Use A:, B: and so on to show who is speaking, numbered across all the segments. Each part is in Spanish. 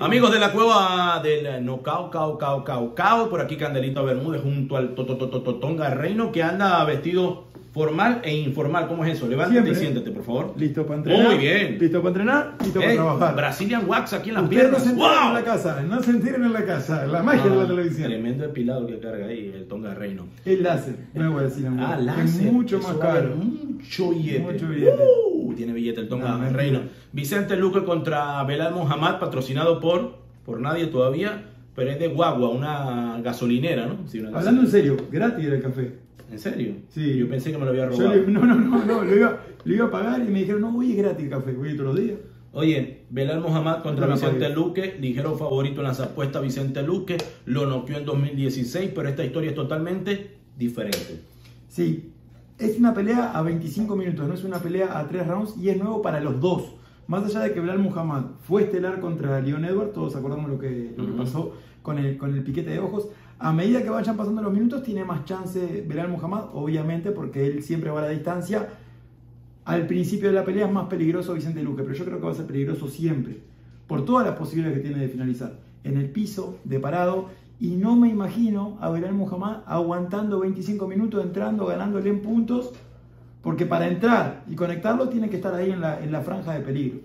A: Amigos de la cueva del Nocao, Cao, Cao, Cao, Cao, por aquí Candelito Bermúdez junto al Totototonga Reino que anda vestido formal e informal. ¿Cómo es eso? Levántate
B: Siempre.
A: y siéntate, por favor.
B: Listo para entrenar.
A: Muy bien.
B: Listo para entrenar, listo para
A: Ey,
B: trabajar.
A: Brazilian Wax aquí en las
B: Ustedes no
A: piernas.
B: se enteren en
A: ¡Wow!
B: la casa, no se enteren en la casa. La magia de la
A: Ah,
B: televisión.
A: Tremendo epilado que carga ahí el Tonga Reino.
B: El láser, no voy a decir amor.
A: Ah,
B: Es
A: láser.
B: mucho
A: Eso
B: más caro.
A: Mucho billete.
B: Mucho billete.
A: Uh, tiene billete el Tonga
B: No.
A: Reino. Vicente Luque contra Belal Mohamed, patrocinado por, por nadie todavía, pero es de Guagua, una gasolinera, ¿no? Sí, una
B: Hablando en serio, gratis era el café.
A: ¿En serio?
B: Sí.
A: Yo pensé que me lo había robado.
B: le- no, no, no, no, lo iba, lo iba a pagar y me dijeron, no, hoy es gratis el café, voy todos los días.
A: Oye, Belal Mohamed contra Vicente. Luque, ligero favorito en las apuestas Vicente Luque, lo noqueó en 2016, pero esta historia es totalmente diferente.
B: Sí, es una pelea a 25 minutos, no es una pelea a 3 rounds y es nuevo para los dos. Más allá de que Belal Muhammad fue estelar contra Leon Edwards, todos acordamos lo que, lo que pasó con el, con el piquete de ojos. A medida que vayan pasando los minutos, tiene más chance Belal Muhammad, obviamente, porque él siempre va a la distancia. Al principio de la pelea es más peligroso Vicente Luque, pero yo creo que va a ser peligroso siempre, por todas las posibilidades que tiene de finalizar. En el piso, de parado, y no me imagino a Belal Muhammad aguantando 25 minutos, entrando, ganándole en puntos, porque para entrar y conectarlo tiene que estar ahí en la, en la franja de peligro.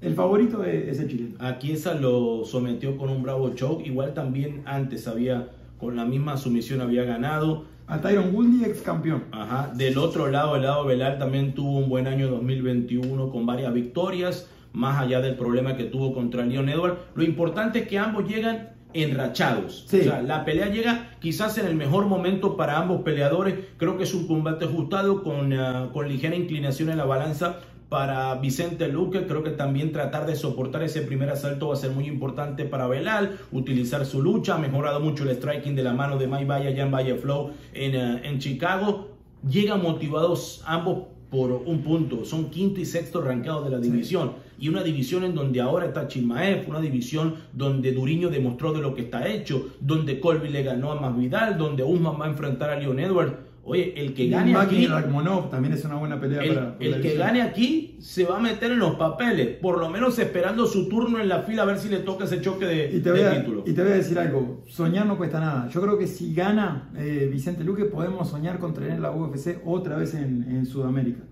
B: El favorito es, el chileno.
A: Aquí esa lo sometió con un bravo choke, igual también antes había, con la misma sumisión había ganado.
B: A Tyron Woodley, ex campeón.
A: Ajá. Del otro lado, el lado Velar también tuvo un buen año 2021 con varias victorias, más allá del problema que tuvo contra Leon Edwards. Lo importante es que ambos llegan enrachados.
B: Sí.
A: O sea, la pelea llega quizás en el mejor momento para ambos peleadores. Creo que es un combate ajustado con, ah, con ligera inclinación en la balanza para Vicente Luque. Creo que también tratar de soportar ese primer asalto va a ser muy importante para Belal. Utilizar su lucha. Ha mejorado mucho el striking de la mano de Mike Valle allá en Valle Flow en, eh, en Chicago. Llegan motivados ambos por un punto. Son quinto y sexto rankeados de la división. Y una división en donde ahora está Chimaev, una división donde Duriño demostró de lo que está hecho, donde Colby le ganó a Masvidal, donde Usman va a enfrentar a Leon Edwards. Oye, el que gane aquí,
B: Rakhmonov también es una buena pelea
A: el,
B: para,
A: que gane aquí se va a meter en los papeles, por lo menos esperando su turno en la fila a ver si le toca ese choque de,
B: Y te,
A: de
B: a,
A: título.
B: y te voy a decir algo, soñar no cuesta nada. Yo creo que si gana eh, Vicente Luque podemos soñar con traer la UFC otra vez en, en Sudamérica.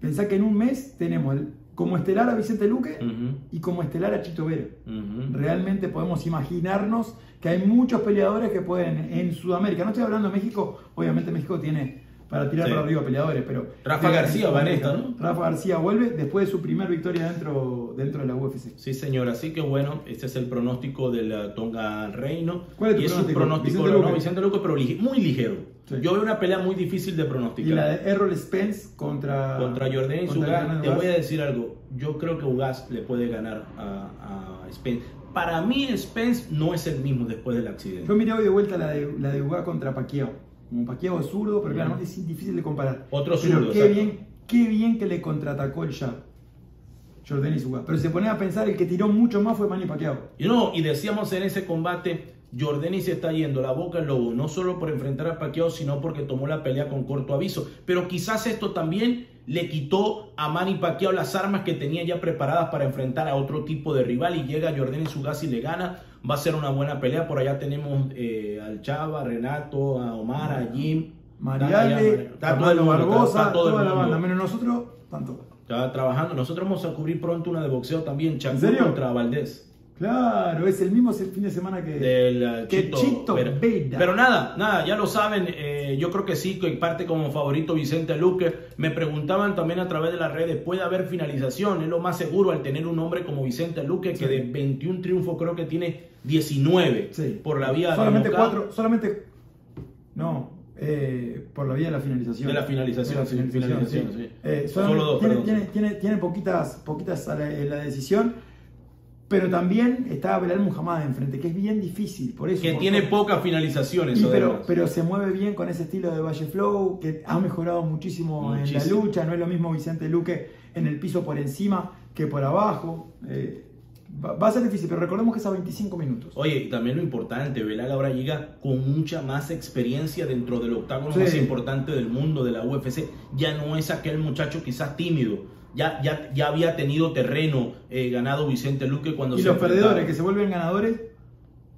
B: Pensá que en un mes tenemos el- como estelar a Vicente Luque y como estelar a Chito Vera. Realmente podemos imaginarnos que hay muchos peleadores que pueden en Sudamérica. No estoy hablando de México, obviamente México tiene para tirar
A: Sí.
B: para arriba peleadores, pero...
A: Rafa García va en esta, ¿no?
B: Rafa García vuelve después de su primera victoria dentro, dentro de la UFC.
A: Sí, señor. Así que bueno, este es el pronóstico del eh, Tonga Reino.
B: ¿Cuál es tu
A: y es un
B: pronóstico?
A: pronóstico
B: Vicente
A: no,
B: Luque.
A: Vicente Luque, pero muy ligero.
B: Sí.
A: Yo veo una pelea muy difícil de
B: Y
A: pronosticar.
B: la de Errol Spence contra...
A: Contra Jordan y Sugar, te voy a decir algo. Yo creo que Ugas le puede ganar a, a Spence. Para mí, Spence no es el mismo después del accidente.
B: Yo miré hoy de vuelta la de, la de Ugas contra Pacquiao. Como Pacquiao es zurdo, pero claro, es difícil de comparar.
A: Otro
B: Pero
A: zurdo,
B: qué bien, qué bien que le contraatacó el jab. Jordan Ugas. Pero se pone a pensar, el que tiró mucho más fue Manny Pacquiao.
A: Y no, y decíamos en ese combate, Jordani se está yendo la boca al lobo, no solo por enfrentar a Pacquiao, sino porque tomó la pelea con corto aviso. Pero quizás esto también le quitó a Manny Pacquiao las armas que tenía ya preparadas para enfrentar a otro tipo de rival y llega Jordani Sugasi y le gana. Va a ser una buena pelea. Por allá tenemos eh, al Chava, a Renato, a Omar, a Jim.
B: Mariale,
A: Está todo el
B: Fernando
A: mundo,
B: Barbosa,
A: está todo
B: toda la banda. Menos nosotros, tanto.
A: Está trabajando. Nosotros vamos a cubrir pronto una de boxeo también.
B: Serio?
A: contra Valdés.
B: Claro, es el mismo fin de semana que...
A: del uh,
B: Que
A: Chito,
B: Chito.
A: Vera. Pero nada, nada, ya lo saben, eh, yo creo que sí, que parte como favorito Vicente Luque. Me preguntaban también a través de las redes, ¿puede haber finalización? Es lo más seguro al tener un hombre como Vicente Luque,
B: Sí.
A: que de 21 triunfos creo que tiene 19
B: Sí.
A: por la vía
B: solamente
A: de knockout.
B: cuatro, solamente... No, eh, por la vía de la finalización.
A: De la finalización, sí, finalización, sí.
B: Eh,
A: Solo
B: solamente
A: dos,
B: tiene, tiene, tiene, tiene poquitas, poquitas la, en la decisión, pero también está Belal Muhammad enfrente, que es bien difícil, por eso.
A: Que
B: por
A: tiene
B: todo.
A: pocas finalizaciones.
B: Y pero, se mueve bien con ese estilo de Valle Flow, que ha mejorado muchísimo, en la lucha. No es lo mismo Vicente Luque en el piso por encima que por abajo. Eh, va, va a ser difícil, pero recordemos que es a 25 minutos.
A: Oye, y también lo importante, Belal ahora llega con mucha más experiencia dentro del octágono
B: Sí.
A: más importante del mundo, de la UFC. Ya no es aquel muchacho quizás tímido. Ya, ya, ya había tenido terreno eh, ganado Vicente Luque cuando
B: y
A: se
B: los
A: enfrentaba.
B: perdedores que se vuelven ganadores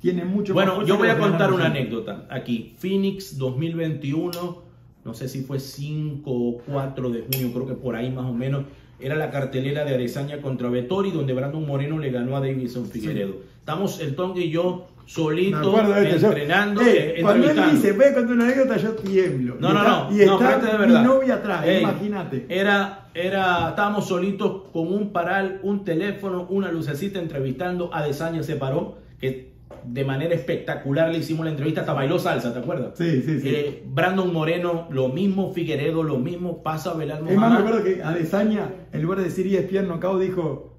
B: tienen mucho
A: Bueno, yo voy a contar una anécdota aquí. Phoenix 2021, no sé si fue 5 o 4 de junio, creo que por ahí más o menos. Era la cartelera de Adesaña contra Vettori, donde Brandon Moreno le ganó a Davidson Figueredo. Estamos el Tongue y yo
B: Yo-
A: entrenando,
B: Eh, cuando él dice, ve contar una anécdota, yo tiemblo.
A: No,
B: y
A: no, no.
B: Y
A: no,
B: está
A: espérate de
B: mi novia atrás, imagínate.
A: Era, era, estábamos solitos con un paral, un teléfono, una lucecita entrevistando. Adesaña se paró, que de manera espectacular le hicimos la entrevista, hasta bailó salsa, ¿te acuerdas?
B: Sí, sí, sí.
A: Eh, Brandon Moreno, lo mismo, Figueredo, lo mismo, pasa Belal
B: es más, me acuerdo que Adesanya, en lugar de decir E ESPN Knockout, dijo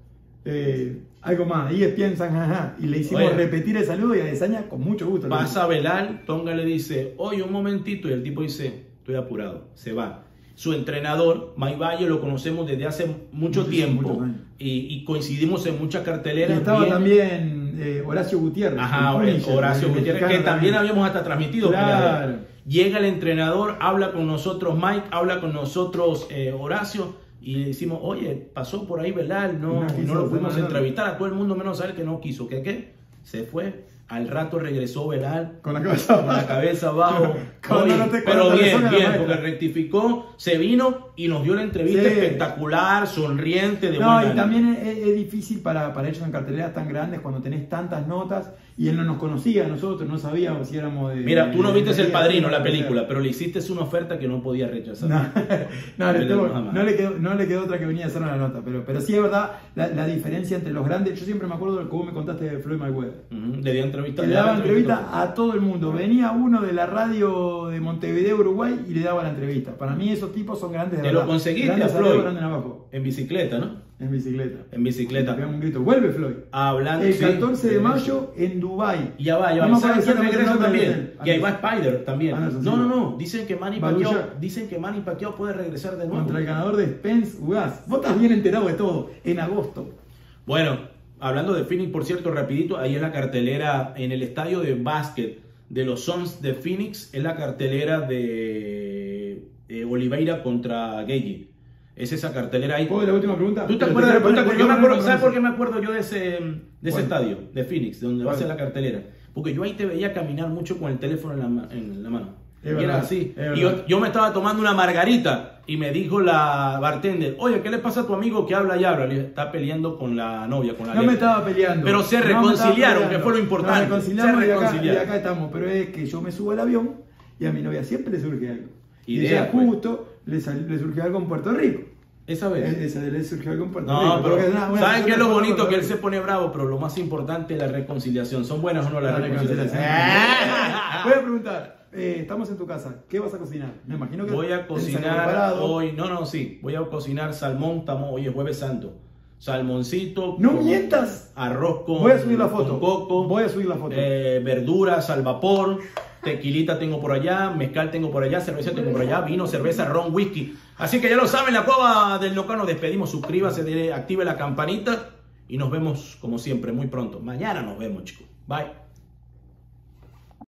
B: eh, algo más, E ESPN San Jaja, y le hicimos
A: Oye.
B: repetir el saludo y Adesanya con mucho gusto.
A: Pasa Belal, Tonga le dice, oye, un momentito, y el tipo dice, estoy apurado, se va. Su entrenador, Mike Valle, lo conocemos desde hace mucho
B: Muchísimo,
A: tiempo y, y coincidimos en muchas
B: Y
A: carteleras.
B: estaba
A: Viene-
B: también eh, Horacio Gutiérrez.
A: Ajá,
B: Punisher,
A: Horacio Gutiérrez, que
B: mexicano
A: también habíamos hasta transmitido.
B: Claro.
A: Llega el entrenador, habla con nosotros Mike, habla con nosotros eh, Horacio y le decimos, oye, pasó por ahí Belal, no,
B: No
A: no lo pudimos entrevistar a todo el mundo menos a él que no quiso. ¿Qué qué? Se fue. Al rato regresó Belal
B: Con la cabeza
A: con la cabeza abajo. Oye,
B: no te-
A: pero bien, bien, porque rectificó, se vino y nos dio la entrevista
B: Sí.
A: espectacular, sonriente, de
B: No, y también es, es difícil para, para ellos en carteleras tan grandes cuando tenés tantas notas y él no nos conocía a nosotros, no sabíamos si éramos de.
A: Mira, tú no
B: de-
A: viste
B: de-
A: El Padrino, la película, pero le hiciste una oferta que no podía rechazar.
B: No, no, le no le quedó, no le quedó otra que venía a hacer la nota, pero, pero sí es verdad la, la diferencia entre los grandes. Yo siempre me acuerdo de cómo me contaste de Floyd Mayweather.
A: Ujú, Le di entrevista.
B: Le daba entrevista a todo el mundo. Venía uno de la radio de Montevideo, Uruguay, y le daba la entrevista. Para mí esos tipos son grandes de
A: Te lo conseguiste,
B: Grandes
A: Floyd.
B: grandes.
A: En bicicleta, ¿no?
B: En bicicleta.
A: En bicicleta.
B: Un grito. Vuelve Floyd.
A: Hablando.
B: El
A: sí,
B: 14 de
A: sí.
B: mayo en Dubai.
A: Y ya va, ya va.
B: No me
A: ¿Y ¿Sabes quién
B: nombre
A: también? Y ahí va Spider también.
B: Ah, no,
A: no, no. Dicen que Manny. Pacquiao, dicen que Manny Pacquiao puede regresar de nuevo.
B: Contra el ganador de Spence Ugas. Vos estás bien enterado de todo. En agosto.
A: Bueno, hablando de Phoenix, por cierto, rapidito, ahí es la cartelera en el estadio de básquet de los Suns de Phoenix, es la cartelera de eh, Oliveira contra Gagey. Es esa cartelera ahí.
B: ¿Puedo la última pregunta?
A: ¿Tú te acuerdas?
B: poner-
A: acuerdas- yo me acuerdo, ¿Sabes por qué me acuerdo yo de ese, de ese estadio? De Phoenix, de donde va a ser la cartelera. Porque yo ahí te veía caminar mucho con el teléfono la, en la mano.
B: Es
A: y era
B: verdad,
A: así.
B: es
A: Y yo, yo me estaba tomando una margarita y me dijo la bartender, oye, ¿qué le pasa a tu amigo que habla y habla? Le está peleando con la novia, con la
B: No me
A: Alexa".
B: estaba peleando.
A: Pero se
B: No
A: reconciliaron, que
B: peleando.
A: fue lo importante.
B: Nos reconciliamos
A: Se
B: y acá, y
A: reconciliaron.
B: acá estamos. Pero es que yo me subo al avión y a mi novia siempre le surge algo. Y
A: Idea,
B: ella
A: pues.
B: justo le, sal- le surgió algo en Puerto Rico.
A: Esa vez.
B: Eh, esa le surgió algo Rico.
A: No, pero ¿saben qué es lo bonito? Que él se pone bravo, pero lo más importante es la reconciliación. ¿Son buenas o no las
B: La
A: reconciliaciones?
B: reconciliación. Voy a preguntar, eh, estamos en tu casa, ¿qué vas a cocinar? Me imagino que
A: Voy a cocinar hoy, no, no, sí, voy a cocinar salmón, estamos, hoy es jueves santo. Salmoncito.
B: No
A: con
B: mientas.
A: Arroz con,
B: Voy a subir la foto.
A: con coco.
B: Voy a subir la foto.
A: eh, verduras al vapor. Tequilita tengo por allá, mezcal tengo por allá, cerveza tengo por allá, vino, cerveza, ron, whisky. Así que ya lo saben, la cueva del Noca nos despedimos. Suscríbase, active la campanita y nos vemos como siempre muy pronto. Mañana nos vemos, chicos. Bye.